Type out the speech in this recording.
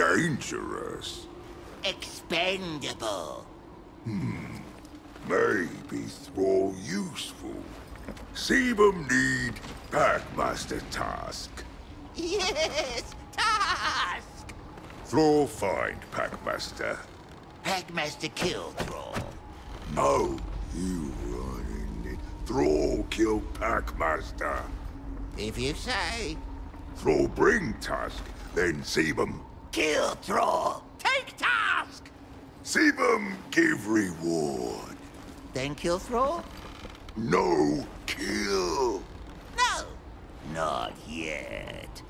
dangerous. Expendable. Hmm. Maybe Thrall useful. Sebum need Packmaster task. Yes, task. Thrall find Packmaster. Packmaster kill Thrall. No, you running it. Thrall kill Packmaster. If you say. Thrall bring task, then Sebum. Kill Thrall. Take task. Sebum give reward. Then kill Thrall? No kill. No. Not yet.